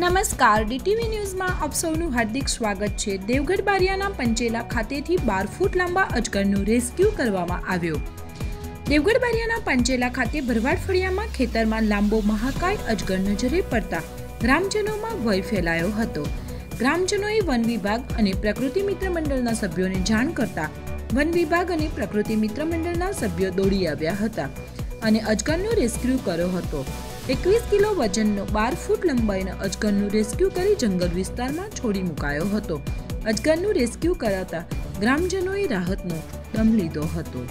નમસ્કાર, ડીટીવી ન્યૂઝમાં આપ સૌનું હાર્દિક સ્વાગત છે. દેવગઢ બારિયાના પંચેલા ખાતેથી બાર ફૂટ લાંબા અજગરનું રેસ્ક્યુ કરવામાં આવ્યો. દેવગઢ બારિયાના પંચેલા ખાતે ભરવાડ ફળિયામાં ખેતરમાં લાંબો મહાકાય અજગર નજરે પડતા ગ્રામજનોમાં ભય ફેલાયો હતો. ગ્રામજનોએ વન વિભાગ અને પ્રકૃતિ મિત્ર મંડળના સભ્યોને જાણ કરતા વન વિભાગ અને પ્રકૃતિ મિત્ર મંડળના સભ્યો દોડી આવ્યા હતા અને અજગરનો રેસ્ક્યુ કર્યો હતો. એકવીસ કિલો વજનનો બાર ફૂટ લંબાઈના અજગરનું રેસ્ક્યુ કરી જંગલ વિસ્તારમાં છોડી મુકાયો હતો. અજગરનું રેસ્ક્યુ કરાતા ગ્રામજનોએ રાહતનો દમ લીધો હતો.